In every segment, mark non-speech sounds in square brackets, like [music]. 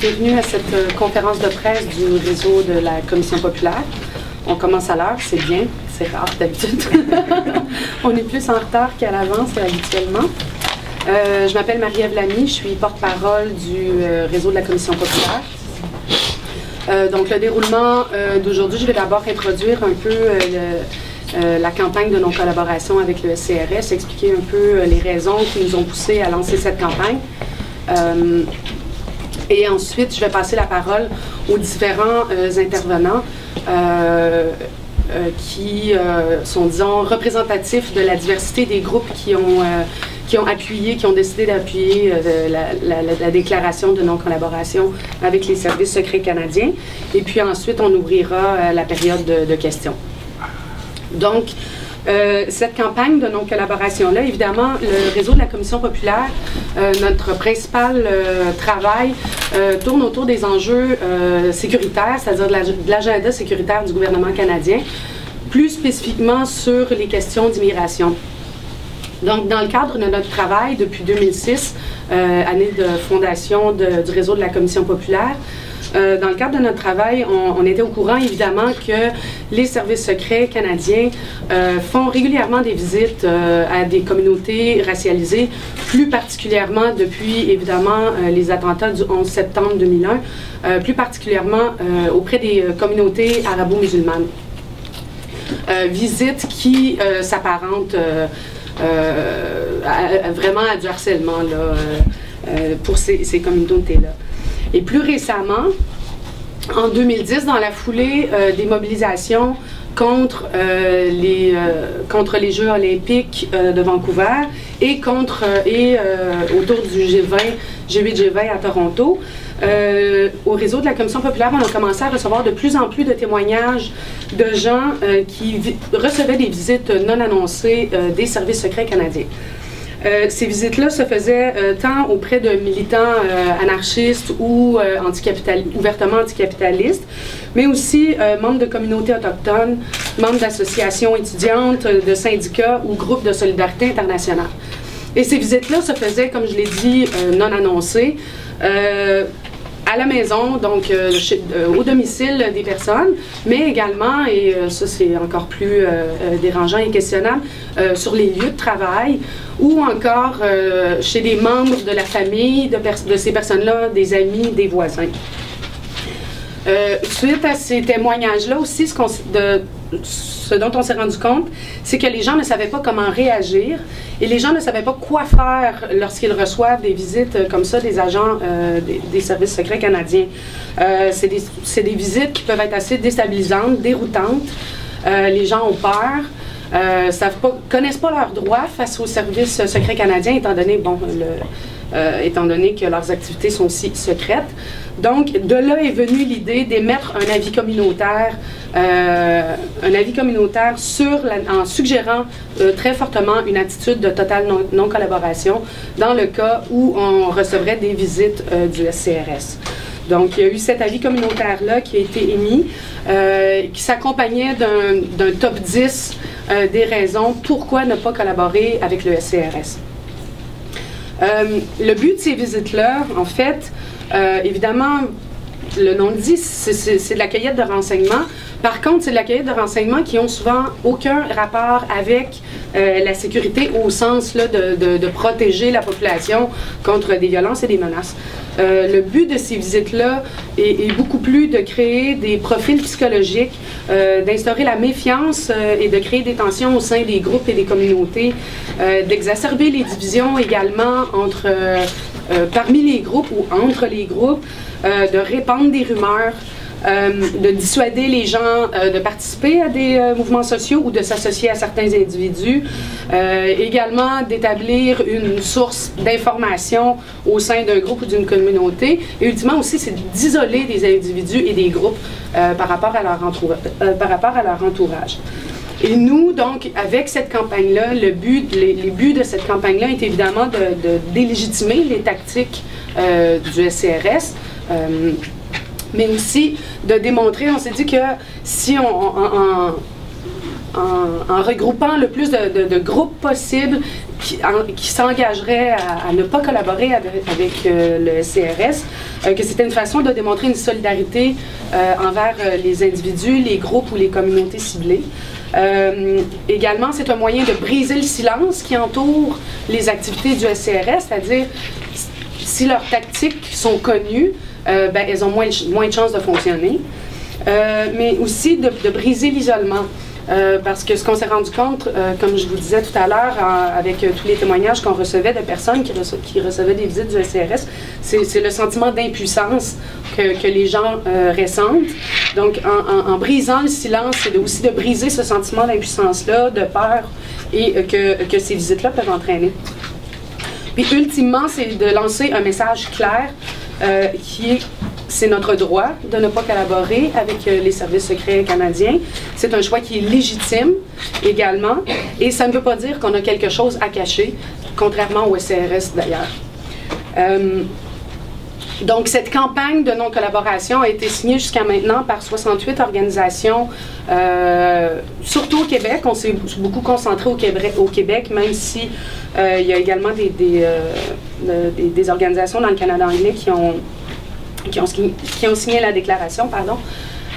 bienvenue à cette euh, conférence de presse du réseau de la Commission populaire. On commence à l'heure, c'est bien, c'est rare d'habitude. [laughs] On est plus en retard qu'à l'avance habituellement. Euh, je m'appelle Marie-Ève Lamy, je suis porte-parole du euh, réseau de la Commission populaire. donc le déroulement d'aujourd'hui, je vais d'abord introduire un peu la campagne de non-collaboration avec le SCRS, expliquer un peu les raisons qui nous ont poussé à lancer cette campagne. Et ensuite, je vais passer la parole aux différents euh, intervenants euh, euh, qui sont, disons, représentatifs de la diversité des groupes qui ont, qui ont appuyé, qui ont décidé d'appuyer la, déclaration de non-collaboration avec les services secrets canadiens. Et puis ensuite, on ouvrira la période de, de questions. Donc, euh, cette campagne de non-collaboration-là, évidemment, le réseau de la Commission populaire, euh, notre principal euh, travail tourne autour des enjeux sécuritaires, c'est-à-dire de l'agenda sécuritaire du gouvernement canadien, plus spécifiquement sur les questions d'immigration. Donc, dans le cadre de notre travail depuis 2006, année de fondation du réseau de la Commission populaire, euh, dans le cadre de notre travail, on, était au courant évidemment que les services secrets canadiens euh, font régulièrement des visites euh, à des communautés racialisées, plus particulièrement depuis évidemment les attentats du 11 septembre 2001, plus particulièrement auprès des communautés arabo-musulmanes. visites qui s'apparentent vraiment à du harcèlement là, pour ces communautés-là. Et plus récemment, en 2010, dans la foulée euh, des mobilisations contre, euh, les, euh, contre les Jeux olympiques de Vancouver et, contre, et autour du G20, G8, G20 à Toronto, au réseau de la Commission populaire, on a commencé à recevoir de plus en plus de témoignages de gens qui recevaient des visites non annoncées des services secrets canadiens. Euh, ces visites-là se faisaient euh, tant auprès de militants euh, anarchistes ou ouvertement anticapitalistes, mais aussi membres de communautés autochtones, membres d'associations étudiantes, de syndicats ou groupes de solidarité internationale. Et ces visites-là se faisaient, comme je l'ai dit, non annoncées à la maison, donc euh, euh, au domicile des personnes, mais également, et euh, ça c'est encore plus dérangeant et questionnable, sur les lieux de travail ou encore chez des membres de la famille de, de ces personnes-là, des amis, des voisins. suite à ces témoignages-là aussi, ce, de, ce dont on s'est rendu compte, c'est que les gens ne savaient pas comment réagir et les gens ne savaient pas quoi faire lorsqu'ils reçoivent des visites euh, comme ça des agents euh, des, services secrets canadiens. Euh, c'est des, visites qui peuvent être assez déstabilisantes, déroutantes. les gens ont peur. Euh, savent pas, connaissent pas leurs droits face aux services secrets canadiens, étant donné, étant donné que leurs activités sont aussi secrètes. Donc, de là est venue l'idée d'émettre un avis communautaire, euh, un avis communautaire sur en suggérant euh, très fortement une attitude de totale non-collaboration dans le cas où on recevrait des visites euh, du SCRS. Donc, il y a eu cet avis communautaire-là qui a été émis, qui s'accompagnait d'un top 10 des raisons pourquoi ne pas collaborer avec le SCRS. le but de ces visites-là, en fait, euh, évidemment, le nom le dit, c'est de la cueillette de renseignements. Par contre, c'est de la cueillette de renseignements qui ont souvent aucun rapport avec euh, la sécurité au sens là, de, protéger la population contre des violences et des menaces. Euh, le but de ces visites-là est, beaucoup plus de créer des profils psychologiques, d'instaurer la méfiance et de créer des tensions au sein des groupes et des communautés, d'exacerber les divisions également entre euh, parmi les groupes ou entre les groupes, euh, de répandre des rumeurs, euh, de dissuader les gens de participer à des mouvements sociaux ou de s'associer à certains individus. également d'établir une source d'information au sein d'un groupe ou d'une communauté. Et ultimement aussi, c'est d'isoler des individus et des groupes par, rapport à leur par rapport à leur entourage. Et nous, donc, avec cette campagne-là, le but, les, buts de cette campagne-là est évidemment de, délégitimer les tactiques euh, du SCRS. Euh, mais aussi de démontrer, on s'est dit que si on, en, regroupant le plus de, groupes possibles qui, s'engageraient à, ne pas collaborer avec, euh, le CRS, que c'était une façon de démontrer une solidarité euh, envers les individus, les groupes ou les communautés ciblées. également, c'est un moyen de briser le silence qui entoure les activités du SCRS, c'est-à-dire si leurs tactiques sont connues, ben, elles ont moins, moins de chances de fonctionner. mais aussi de briser l'isolement. Euh, parce que ce qu'on s'est rendu compte, euh, comme je vous disais tout à l'heure, avec euh, tous les témoignages qu'on recevait de personnes qui, recevaient des visites du SCRS, c'est le sentiment d'impuissance que, les gens ressentent. Donc, en, en, brisant le silence, c'est aussi de briser ce sentiment d'impuissance-là, de peur, et que, que ces visites-là peuvent entraîner. Puis, ultimement, c'est de lancer un message clair qui est c'est notre droit de ne pas collaborer avec euh, les services secrets canadiens. C'est un choix qui est légitime également. Et ça ne veut pas dire qu'on a quelque chose à cacher, contrairement au SRS d'ailleurs. Euh, donc, cette campagne de non-collaboration a été signée jusqu'à maintenant par 68 organisations, euh, surtout au Québec. On s'est beaucoup concentré au Québec, même si il y a également des, des, des, organisations dans le Canada anglais qui ont qui ont, signé la déclaration, pardon.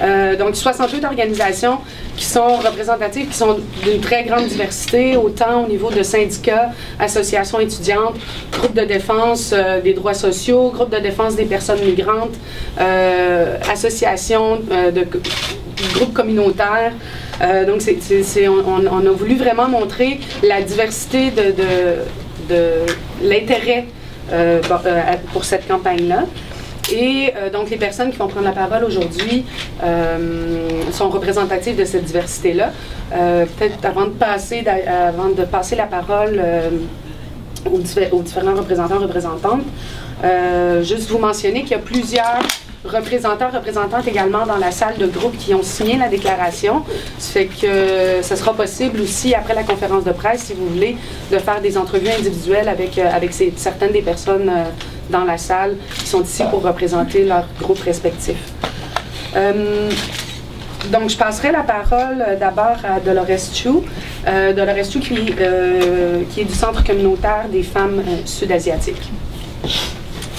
Euh, donc 68 organisations qui sont représentatives, qui sont d'une très grande diversité, autant au niveau de syndicats, associations étudiantes, groupes de défense euh, des droits sociaux, groupes de défense des personnes migrantes, euh, associations de groupes communautaires. donc on, a voulu vraiment montrer la diversité de l'intérêt pour cette campagne-là. Et euh, donc, les personnes qui vont prendre la parole aujourd'hui euh, sont représentatives de cette diversité-là. Euh, peut-être avant de passer, avant de passer la parole aux, différents représentants, représentantes, juste vous mentionner qu'il y a plusieurs représentants, représentantes également dans la salle de groupe qui ont signé la déclaration. Ça fait que ce sera possible aussi, après la conférence de presse, si vous voulez, de faire des entrevues individuelles avec, avec certaines des personnes dans la salle qui sont ici pour représenter leur groupe respectif. Euh, donc, je passerai la parole euh, d'abord à Dolores Chu. Euh, Dolores Chu qui, qui, est du Centre communautaire des femmes sud-asiatiques.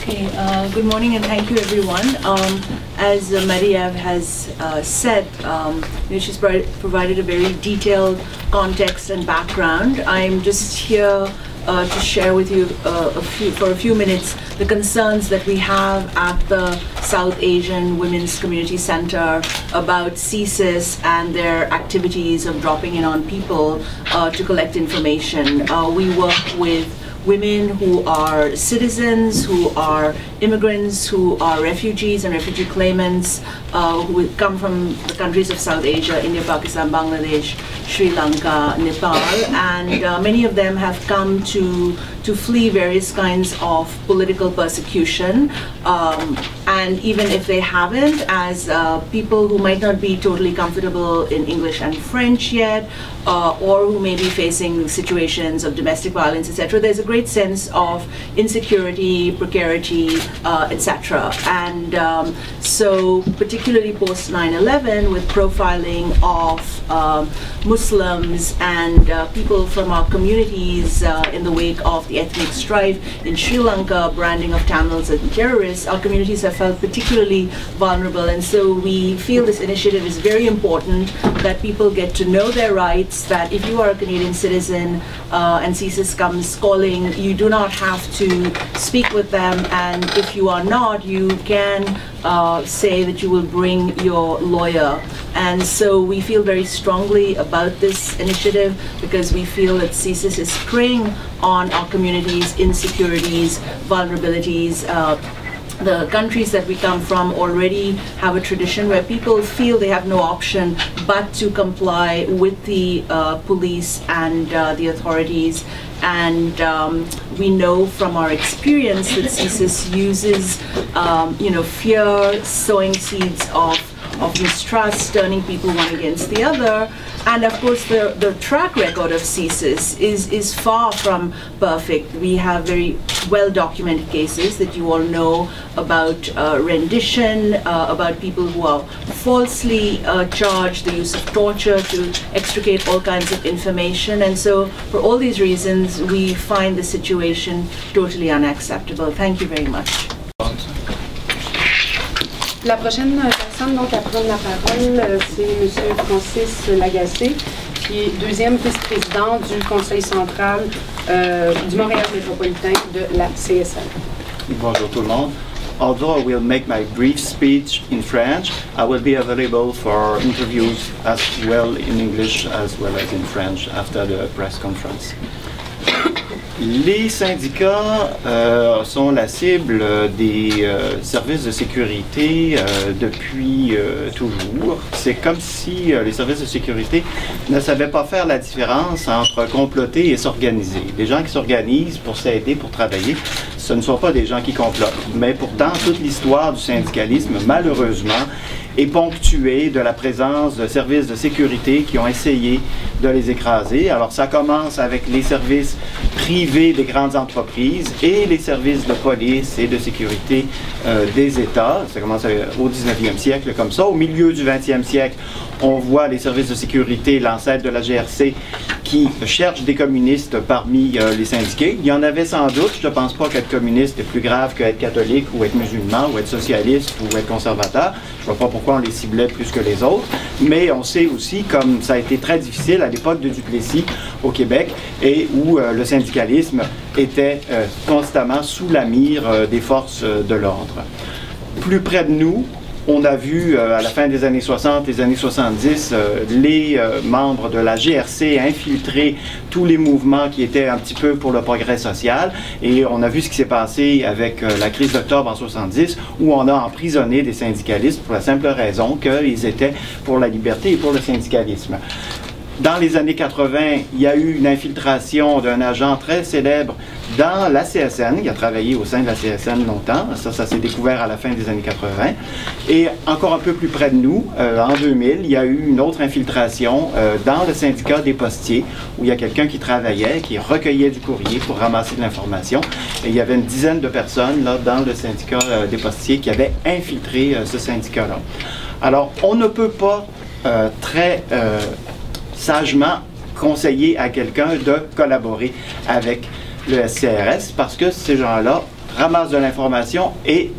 Okay, uh, good morning and thank you everyone. Um, as Maria has uh, said, um, you know, she's provided a very detailed context and background. I'm just here uh, to share with you uh, a few, for a few minutes the concerns that we have at the South Asian Women's Community Center about CSIS and their activities of dropping in on people uh, to collect information. Uh, we work with women who are citizens, who are immigrants, who are refugees and refugee claimants, uh, who come from the countries of South Asia, India, Pakistan, Bangladesh, Sri Lanka, Nepal, and uh, many of them have come to to flee various kinds of political persecution. Um, and even if they haven't, as uh, people who might not be totally comfortable in English and French yet, uh, or who may be facing situations of domestic violence, etc., there's a great sense of insecurity, precarity, uh, etc. And um, so, particularly post 9 11, with profiling of um, Muslims and uh, people from our communities uh, in the wake of the ethnic strife in Sri Lanka, branding of Tamils as terrorists, our communities have felt particularly vulnerable. And so we feel this initiative is very important that people get to know their rights, that if you are a Canadian citizen uh, and CSIS comes calling, you do not have to speak with them. And if you are not, you can uh, say that you will bring your lawyer. And so we feel very strongly about this initiative because we feel that CSIS is preying on our communities' insecurities, vulnerabilities. Uh, the countries that we come from already have a tradition where people feel they have no option but to comply with the uh, police and uh, the authorities and um, we know from our experience that CSIS uses, um, you know, fear, sowing seeds of, of mistrust, turning people one against the other, and of course, the, the track record of CSIS is, is far from perfect. We have very well documented cases that you all know about uh, rendition, uh, about people who are falsely uh, charge the use of torture to extricate all kinds of information. And so, for all these reasons, we find the situation totally unacceptable. Thank you very much. La prochaine donc à prendre la parole, euh, c'est M. Francis Lagacé, qui est deuxième vice-président du Conseil central euh, du Montréal métropolitain de la CSN. Bonjour tout le monde. Although I will make my brief speech in French, I will be available for interviews as well in English as well as in French after the press conference. Les syndicats euh, sont la cible des euh, services de sécurité euh, depuis euh, toujours. C'est comme si euh, les services de sécurité ne savaient pas faire la différence entre comploter et s'organiser. Des gens qui s'organisent pour s'aider, pour travailler, ce ne sont pas des gens qui complotent. Mais pourtant, toute l'histoire du syndicalisme, malheureusement, est ponctuée de la présence de services de sécurité qui ont essayé de les écraser. Alors ça commence avec les services privés des grandes entreprises et les services de police et de sécurité euh, des États. Ça commence euh, au 19e siècle comme ça. Au milieu du 20e siècle, on voit les services de sécurité, l'ancêtre de la GRC, qui cherchent des communistes parmi euh, les syndiqués. Il y en avait sans doute. Je ne pense pas qu'être communiste est plus grave qu'être catholique ou être musulman ou être socialiste ou être conservateur. Je ne vois pas pourquoi on les ciblait plus que les autres. Mais on sait aussi, comme ça a été très difficile à l'époque de Duplessis au Québec et où euh, le syndicalisme était euh, constamment sous la mire euh, des forces de l'ordre. Plus près de nous, on a vu euh, à la fin des années 60, les années 70, euh, les euh, membres de la GRC infiltrer tous les mouvements qui étaient un petit peu pour le progrès social. Et on a vu ce qui s'est passé avec euh, la crise d'octobre en 70, où on a emprisonné des syndicalistes pour la simple raison qu'ils étaient pour la liberté et pour le syndicalisme. Dans les années 80, il y a eu une infiltration d'un agent très célèbre dans la CSN. Il a travaillé au sein de la CSN longtemps. Ça, ça s'est découvert à la fin des années 80. Et encore un peu plus près de nous, euh, en 2000, il y a eu une autre infiltration euh, dans le syndicat des postiers, où il y a quelqu'un qui travaillait, qui recueillait du courrier pour ramasser de l'information. Et il y avait une dizaine de personnes là, dans le syndicat euh, des postiers qui avaient infiltré ce syndicat-là. Alors, on ne peut pas très sagement conseiller à quelqu'un de collaborer avec le SCRS parce que ces gens-là ramassent de l'information et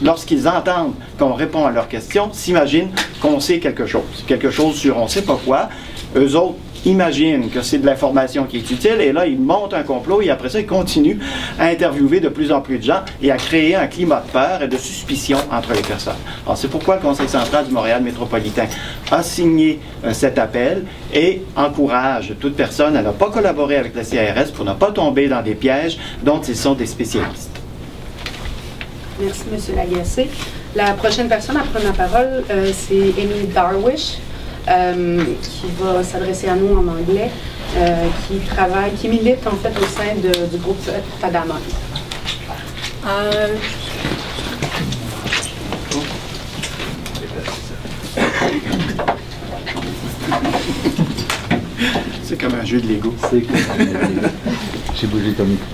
lorsqu'ils entendent qu'on répond à leurs questions, s'imaginent qu'on sait quelque chose. Quelque chose sur on ne sait pas quoi. Eux autres imaginent que c'est de l'information qui est utile et là, ils montent un complot et après ça, ils continuent à interviewer de plus en plus de gens et à créer un climat de peur et de suspicion entre les personnes. Alors, c'est pourquoi le Conseil central du Montréal métropolitain a signé euh, cet appel et encourage toute personne à ne pas collaborer avec le CRS pour ne pas tomber dans des pièges dont ils sont des spécialistes. Merci, M. Lagacé. La prochaine personne à prendre la parole, euh, c'est Amy Darwish, qui va s'adresser à nous en anglais, euh, qui travaille, qui milite en fait au sein de- du groupe Tadamon. C'est comme un jeu de Lego. [laughs] J'ai bougé ton micro.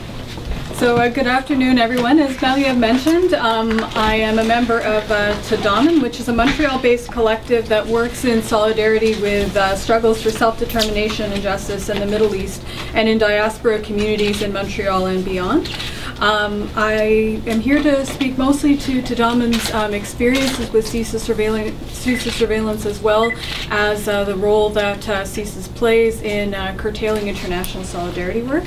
So, uh, good afternoon, everyone. As Malia mentioned, um, I am a member of uh, Tadaman, which is a Montreal-based collective that works in solidarity with uh, struggles for self-determination and justice in the Middle East and in diaspora communities in Montreal and beyond. Um, I am here to speak mostly to Tadaman's um, experiences with CISA surveillance, CISA surveillance as well as uh, the role that uh, CISA plays in uh, curtailing international solidarity work.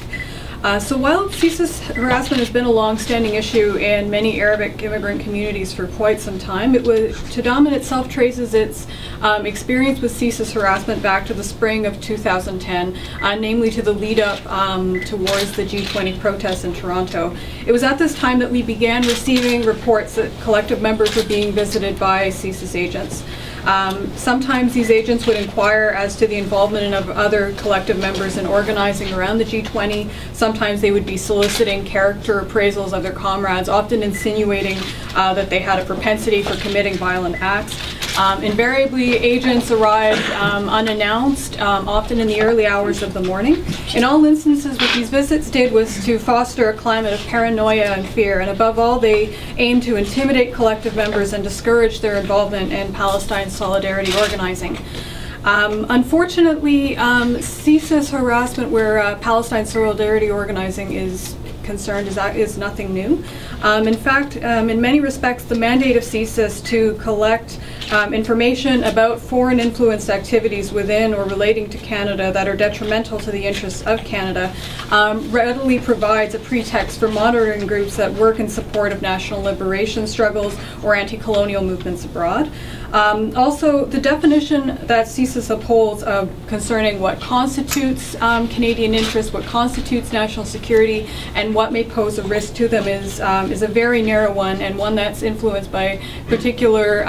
Uh, so while CISIS harassment has been a long-standing issue in many Arabic immigrant communities for quite some time, it was itself traces its um, experience with CISIS harassment back to the spring of 2010, uh, namely to the lead-up um, towards the G20 protests in Toronto. It was at this time that we began receiving reports that collective members were being visited by CISIS agents. Um, sometimes these agents would inquire as to the involvement of other collective members in organizing around the G20. Sometimes they would be soliciting character appraisals of their comrades, often insinuating uh, that they had a propensity for committing violent acts. Um, invariably, agents arrived um, unannounced, um, often in the early hours of the morning. In all instances, what these visits did was to foster a climate of paranoia and fear, and above all, they aimed to intimidate collective members and discourage their involvement in Palestine solidarity organizing. Um, unfortunately, um, CSIS harassment, where uh, Palestine Solidarity Organizing is concerned, is, is nothing new. Um, in fact, um, in many respects, the mandate of CSIS to collect um, information about foreign influenced activities within or relating to Canada that are detrimental to the interests of Canada um, readily provides a pretext for monitoring groups that work in support of national liberation struggles or anti-colonial movements abroad. Um, also, the definition that CSIS upholds uh, concerning what constitutes um, Canadian interests, what constitutes national security, and what may pose a risk to them is um, is a very narrow one and one that's influenced by particular.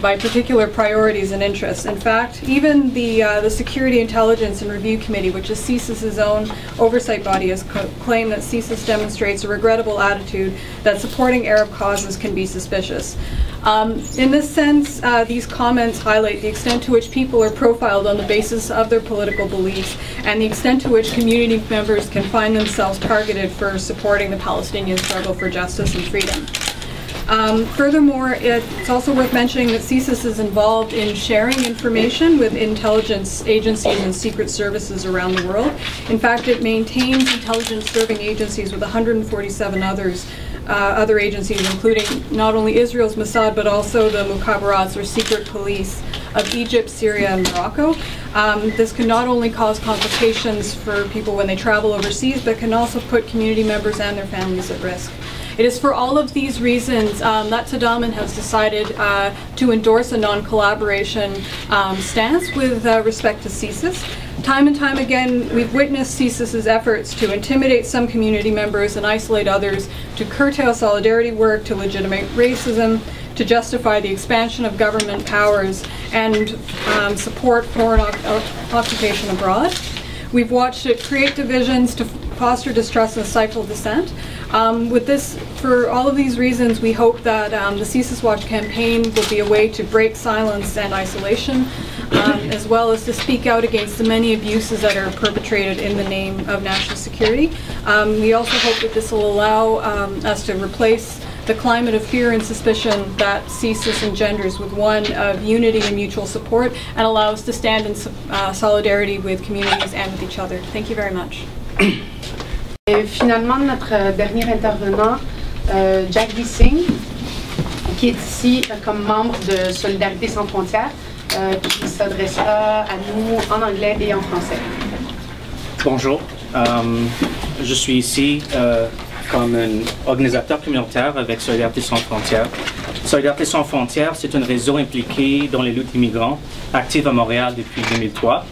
By particular priorities and interests. In fact, even the uh, the Security Intelligence and Review Committee, which is CSIS's own oversight body, has claimed that CSIS demonstrates a regrettable attitude that supporting Arab causes can be suspicious. Um, in this sense, uh, these comments highlight the extent to which people are profiled on the basis of their political beliefs and the extent to which community members can find themselves targeted for supporting the Palestinian struggle for justice and freedom. Um, furthermore, it's also worth mentioning that CSIS is involved in sharing information with intelligence agencies and secret services around the world. In fact, it maintains intelligence serving agencies with 147 others uh, other agencies, including not only Israel's Mossad, but also the Mukhabarats, or secret police of Egypt, Syria, and Morocco. Um, this can not only cause complications for people when they travel overseas, but can also put community members and their families at risk. It is for all of these reasons um, that Tadaman has decided uh, to endorse a non-collaboration um, stance with uh, respect to CSIS. Time and time again, we've witnessed CSIS's efforts to intimidate some community members and isolate others, to curtail solidarity work, to legitimate racism, to justify the expansion of government powers and um, support foreign occupation abroad. We've watched it create divisions to foster distrust and stifle dissent. Um, with this, for all of these reasons, we hope that um, the CSIS Watch campaign will be a way to break silence and isolation, um, as well as to speak out against the many abuses that are perpetrated in the name of national security. Um, we also hope that this will allow um, us to replace the climate of fear and suspicion that CSIS engenders with one of unity and mutual support and allow us to stand in uh, solidarity with communities and with each other. Thank you very much. Et finalement, notre dernier intervenant, euh, Jack Singh, qui est ici euh, comme membre de Solidarité sans frontières, euh, qui s'adressera à nous en anglais et en français. Bonjour, je suis ici comme un organisateur communautaire avec Solidarité sans frontières. Solidarité sans frontières, c'est un réseau impliqué dans les luttes immigrants, active à Montréal depuis 2003.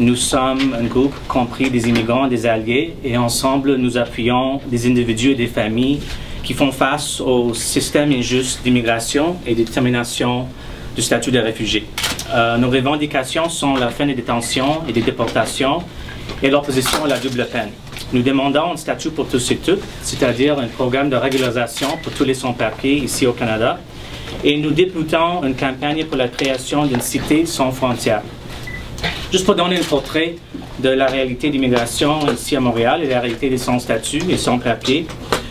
Nous sommes un groupe compris des immigrants, des alliés, et ensemble nous appuyons des individus et des familles qui font face au système injuste d'immigration et de détermination du statut de réfugié. Euh, nos revendications sont la fin des détentions et des déportations et l'opposition à la double peine. Nous demandons un statut pour tous et toutes, c'est-à-dire un programme de régularisation pour tous les sans-papiers ici au Canada, et nous débutons une campagne pour la création d'une cité sans frontières. Juste pour donner un portrait de la réalité d'immigration ici à Montréal et la réalité des sans-statut et sans-papiers,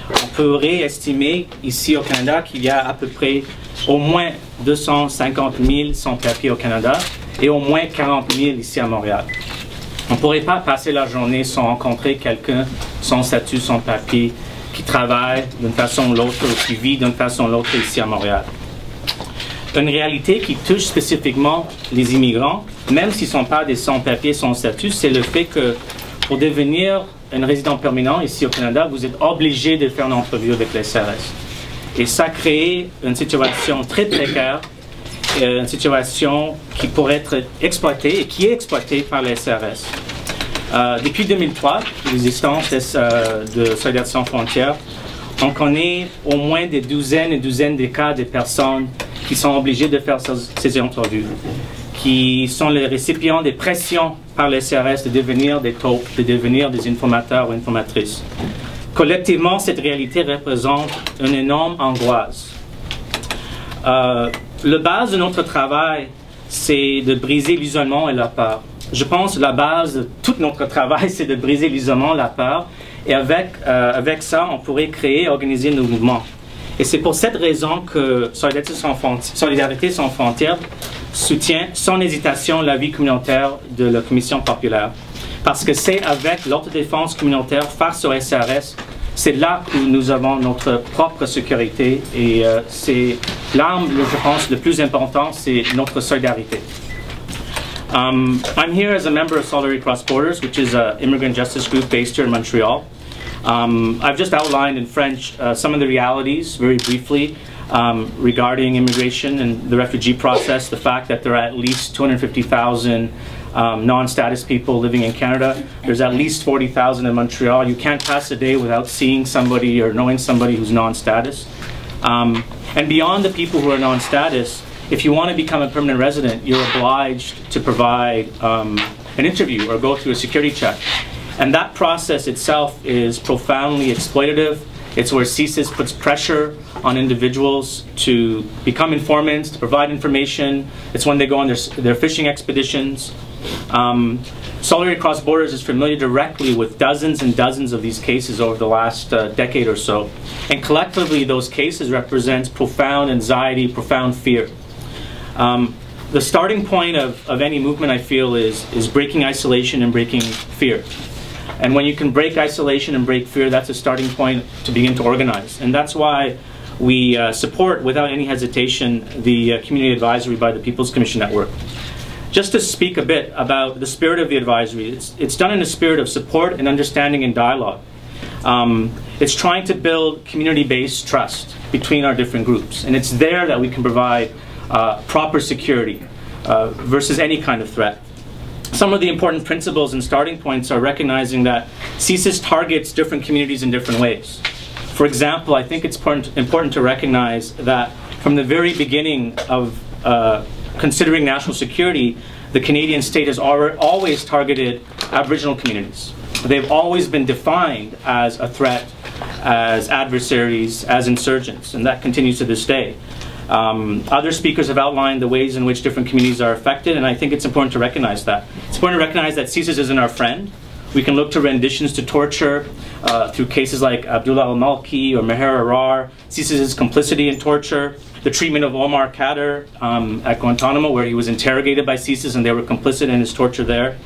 on pourrait estimer ici au Canada qu'il y a à peu près au moins 250 000 sans-papiers au Canada et au moins 40 000 ici à Montréal. On ne pourrait pas passer la journée sans rencontrer quelqu'un sans statut, sans papier, qui travaille d'une façon ou l'autre ou qui vit d'une façon ou l'autre ici à Montréal. Une réalité qui touche spécifiquement les immigrants même s'ils ne sont pas des sans-papiers, sans-statut, c'est le fait que pour devenir un résident permanent ici au Canada, vous êtes obligé de faire une entrevue avec les CRS. Et ça crée une situation très précaire, euh, une situation qui pourrait être exploitée et qui est exploitée par les CRS. Euh, depuis 2003, l'existence de, euh, de Solidarité sans frontières, on connaît au moins des douzaines et douzaines de cas de personnes qui sont obligées de faire ces entrevues qui sont les récipients des pressions par les CRS de devenir des taupes, de devenir des informateurs ou informatrices. Collectivement, cette réalité représente une énorme angoisse. Euh, le base de notre travail, c'est de briser l'isolement et la peur. Je pense que la base de tout notre travail, [laughs] c'est de briser l'isolement, la peur. Et avec, euh, avec ça, on pourrait créer et organiser nos mouvements. Et c'est pour cette raison que Solidarité sans, Frontières, Solidarité sans frontières soutient sans hésitation la vie communautaire de la Commission populaire. Parce que c'est avec l'autodéfense communautaire face au SRS, c'est là où nous avons notre propre sécurité et euh, c'est l'arme, je pense, le plus important, c'est notre solidarité. Um, I'm here as a member of Solidarity Cross Borders, which is an immigrant justice group based here in Montreal. Um, I've just outlined in French uh, some of the realities very briefly um, regarding immigration and the refugee process, the fact that there are at least 250,000 um, non-status people living in Canada. There's at least 40,000 in Montreal. You can't pass a day without seeing somebody or knowing somebody who's non-status. Um, and beyond the people who are non-status, if you want to become a permanent resident, you're obliged to provide um, an interview or go through a security check. And that process itself is profoundly exploitative. It's where CSIS puts pressure on individuals to become informants, to provide information. It's when they go on their, their fishing expeditions. Um, Solidarity Cross Borders is familiar directly with dozens and dozens of these cases over the last uh, decade or so. And collectively, those cases represent profound anxiety, profound fear. Um, the starting point of, of any movement, I feel, is, is breaking isolation and breaking fear. And when you can break isolation and break fear, that's a starting point to begin to organize. And that's why we uh, support, without any hesitation, the uh, community advisory by the People's Commission Network. Just to speak a bit about the spirit of the advisory, it's, it's done in a spirit of support and understanding and dialogue. Um, it's trying to build community-based trust between our different groups. And it's there that we can provide uh, proper security uh, versus any kind of threat. Some of the important principles and starting points are recognizing that CSIS targets different communities in different ways. For example, I think it's important, important to recognize that from the very beginning of uh, considering national security, the Canadian state has always targeted Aboriginal communities. They've always been defined as a threat, as adversaries, as insurgents, and that continues to this day. Um, other speakers have outlined the ways in which different communities are affected, and I think it's important to recognize that. It's important to recognize that CSIS isn't our friend. We can look to renditions to torture uh, through cases like Abdullah al-Malki or Meher Arar, CSIS's complicity in torture, the treatment of Omar Kader um, at Guantanamo, where he was interrogated by CSIS and they were complicit in his torture there.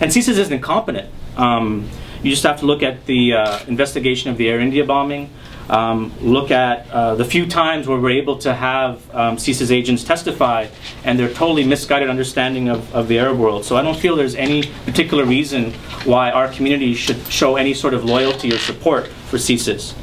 And CSIS isn't incompetent. Um, you just have to look at the uh, investigation of the Air India bombing, um, look at uh, the few times where we're able to have um, CSIS agents testify and their totally misguided understanding of, of the Arab world. So I don't feel there's any particular reason why our community should show any sort of loyalty or support for CSIS.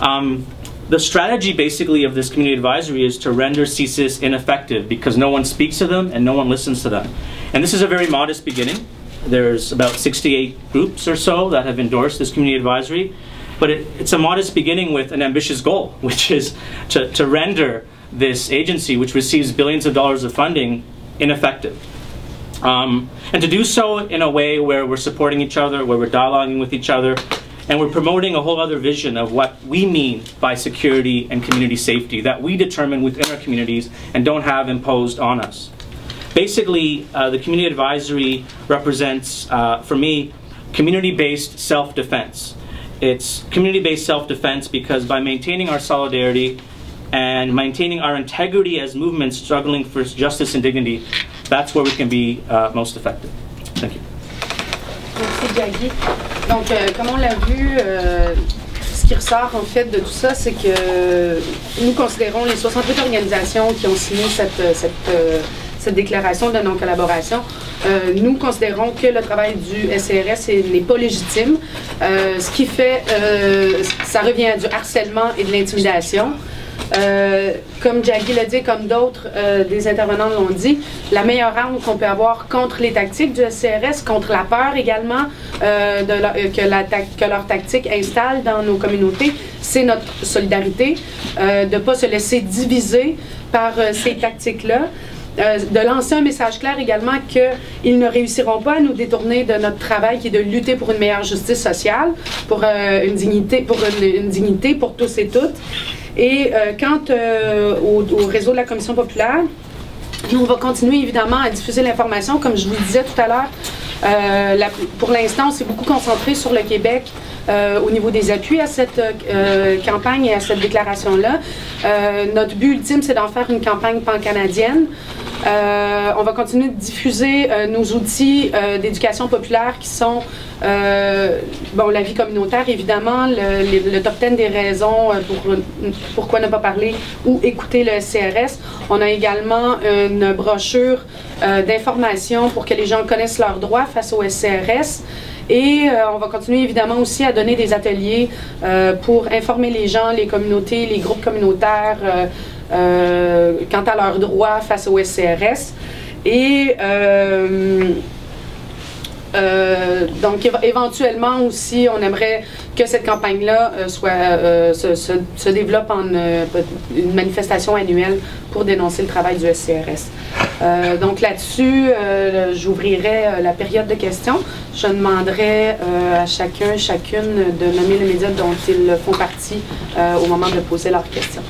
Um, the strategy basically of this community advisory is to render CSIS ineffective because no one speaks to them and no one listens to them. And this is a very modest beginning. There's about 68 groups or so that have endorsed this community advisory. But it, it's a modest beginning with an ambitious goal, [laughs] which is to, to render this agency, which receives billions of dollars of funding, ineffective. Um, and to do so in a way where we're supporting each other, where we're dialoguing with each other, and we're promoting a whole other vision of what we mean by security and community safety that we determine within our communities and don't have imposed on us. Basically, uh, the community advisory represents, uh, for me, community-based self-defense. It's community-based self-defense because by maintaining our solidarity and maintaining our integrity as movements struggling for justice and dignity, that's where we can be uh, most effective. Donc, euh, comme on l'a vu, euh, ce qui ressort en fait de tout ça, c'est que nous considérons les 68 organisations qui ont signé cette, euh, cette déclaration de non-collaboration. Nous considérons que le travail du SCRS n'est pas légitime, ce qui fait, ça revient à du harcèlement et de l'intimidation. Euh, comme Jackie l'a dit, comme d'autres euh, des intervenants l'ont dit, la meilleure arme qu'on peut avoir contre les tactiques du SCRS, contre la peur également euh, que, la que leur tactique installe dans nos communautés, c'est notre solidarité, de ne pas se laisser diviser par ces tactiques-là. De lancer un message clair également qu'ils ne réussiront pas à nous détourner de notre travail qui est de lutter pour une meilleure justice sociale, pour une dignité, pour une dignité pour tous et toutes. Et euh, quant euh, au, au réseau de la Commission populaire, nous, on va continuer évidemment à diffuser l'information, comme je vous le disais tout à l'heure. Euh, pour l'instant, on s'est beaucoup concentré sur le Québec au niveau des appuis à cette campagne et à cette déclaration-là. Notre but ultime, c'est d'en faire une campagne pan-canadienne. Euh, on va continuer de diffuser euh, nos outils euh, d'éducation populaire qui sont bon, la vie communautaire, évidemment, le, top 10 des raisons pour, pourquoi ne pas parler ou écouter le CRS. On a également une brochure d'information pour que les gens connaissent leurs droits face au SCRS. Et on va continuer évidemment aussi à donner des ateliers pour informer les gens, les communautés, les groupes communautaires quant à leurs droits face au SCRS. Et euh, euh, donc, éve- éventuellement aussi, on aimerait que cette campagne-là euh, soit euh, se, se- développe en euh, une manifestation annuelle pour dénoncer le travail du SCRS. Euh, donc là-dessus, euh, j'ouvrirai euh, la période de questions. Je demanderai euh, à chacun, chacune de nommer le média dont ils font partie euh, au moment de poser leurs questions.